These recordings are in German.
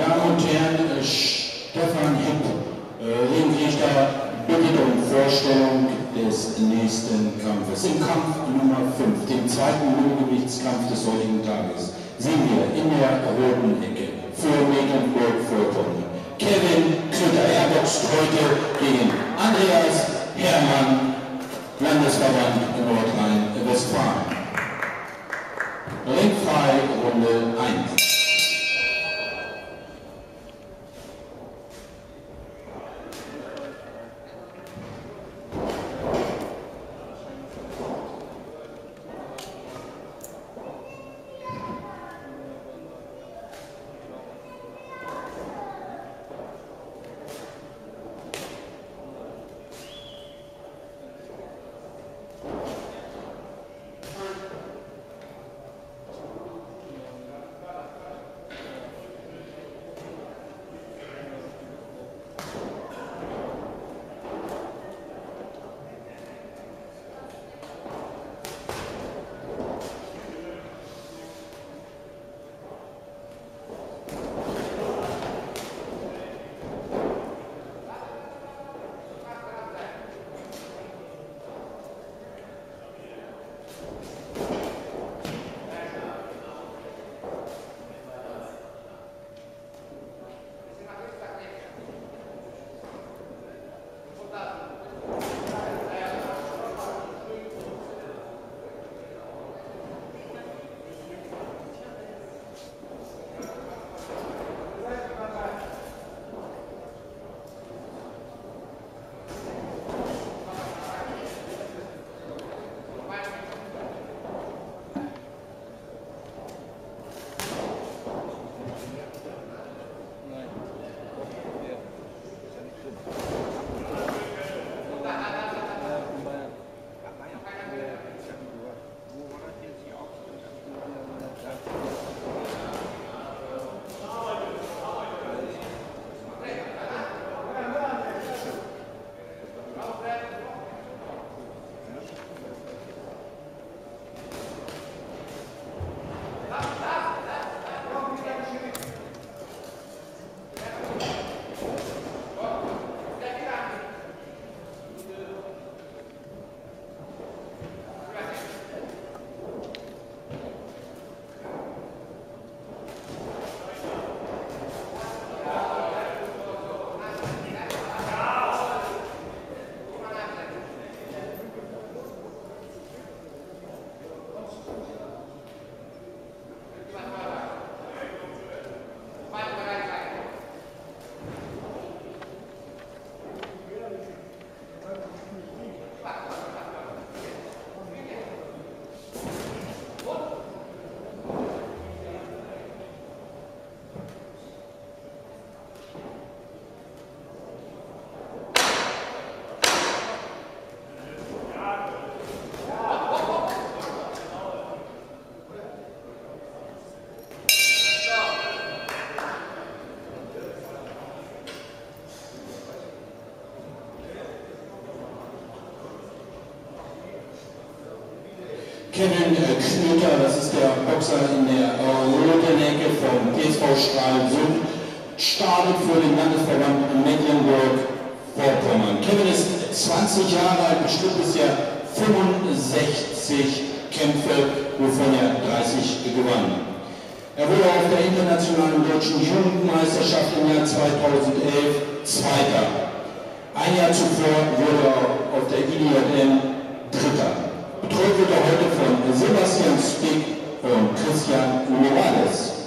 Meine Damen und Herren, äh, Stefan Hipp, äh, Ringrichter, bittet um Vorstellung des nächsten Kampfes. Im Kampf Nummer 5, dem zweiten Hochgewichtskampf des heutigen Tages, sehen wir in der roten Ecke für Mecklenburg-Vorpommern Kevin Knütter. Er boxt heute gegen Andreas Hermann, Landesverband Nordrhein-Westfalen. Ringfrei Runde 1. Kevin Knütter, das ist der Boxer in der roten Ecke vom TSV Stralsund, startet für den Landesverband Mecklenburg-Vorpommern. Kevin ist 20 Jahre alt, bestimmt bisher 65 Kämpfe, wovon er 30 gewann. Er wurde auf der internationalen deutschen Jugendmeisterschaft im Jahr 2011 Zweiter. Ein Jahr zuvor wurde er auf der IDJM Dritter. Wird heute von Sebastian Spick und Christian Morales.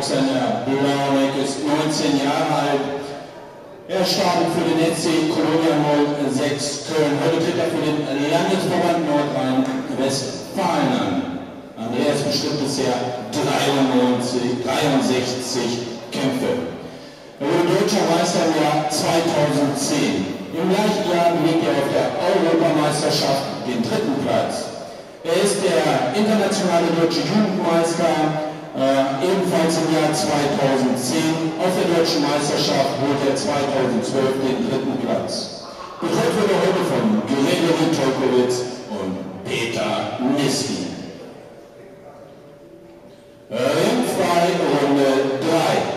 Der Boxer in der Blauneck, ist 19 Jahre alt. Er startet für den SC Kolonia 06 Köln. Heute tritt er für den Landesverband Nordrhein-Westfalen an. Andreas bestritt bisher 93, 63 Kämpfe. Er wurde deutscher Meister im Jahr 2010. Im gleichen Jahr belegt er auf der Europameisterschaft den dritten Platz. Er ist der internationale deutsche Jugendmeister, äh, ebenfalls im Jahr 2010. Auf der deutschen Meisterschaft holte er 2012 den dritten Platz. Betreut wurde heute von Gregory Tolkowitz und Peter Niski. Ringfrei Runde 3.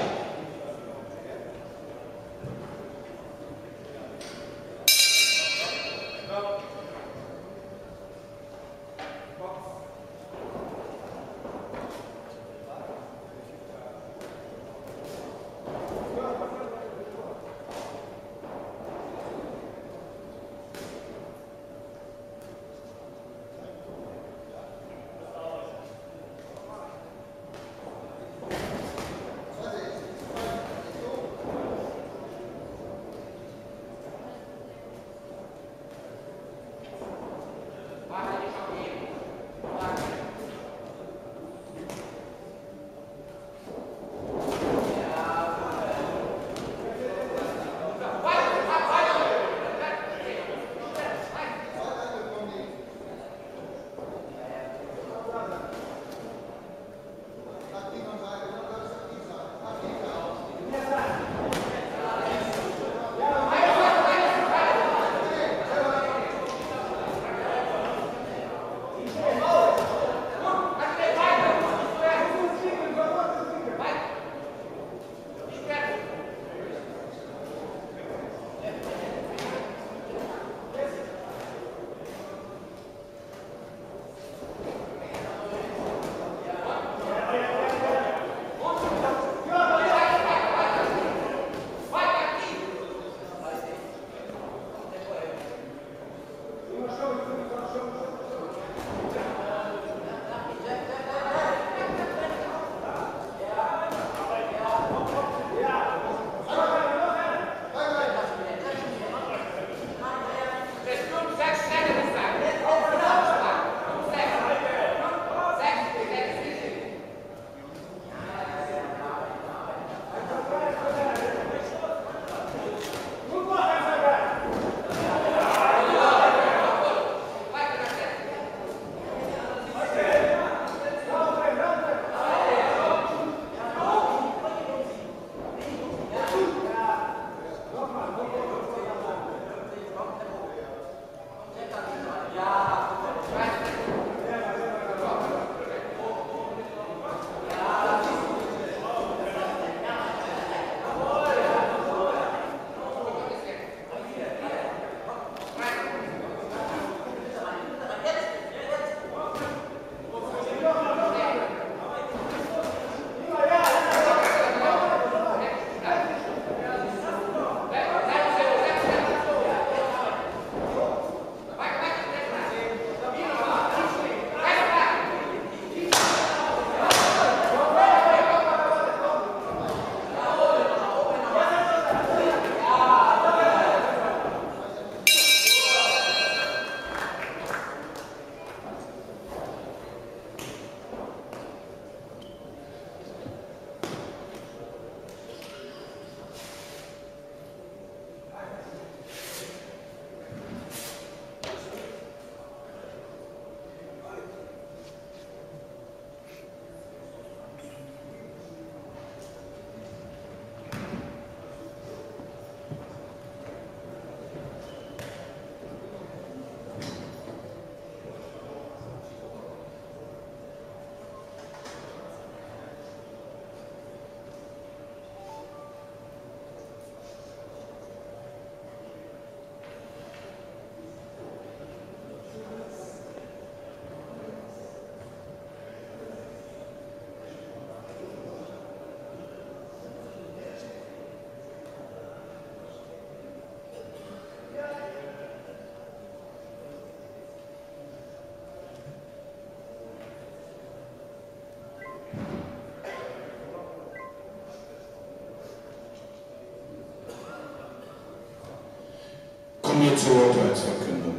wir zur Urteilsverkündung.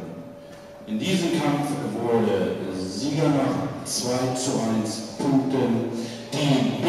In diesem Kampf wurde Sieger nach 2 zu 1 Punkten die